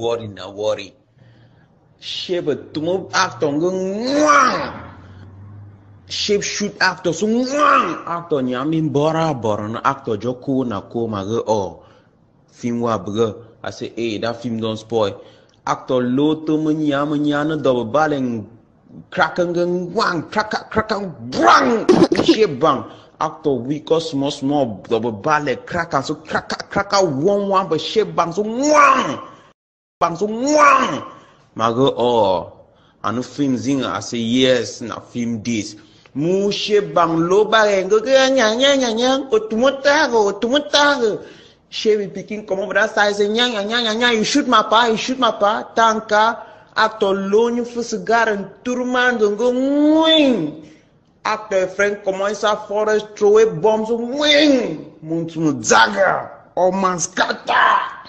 worry na worry shape tumo actor ngo ngwang shape shoot actor so ngwang actor nyami bora bora na actor joko na ko ma oh film wa bge I say hey that film don't spoil. Actor lo to mo nya mo nya no double baleng krakan ngwang kraka krakan brang shape bang! Actor we ko small small double ballet kraka so kraka kraka one one but shape bang so ngwang bang so ngwang mago oh anu film zinga say yes na film this mu she bang lo bare ngo nya nya nya nya o tumota go tumota go she be picking como bra sai se nya nya nya nya you shoot my pa you shoot my pa tanka ato lonho fusgaran turmando ngo ngwing after a friend commence a forest throw a bombs wing muntu zaga o manskata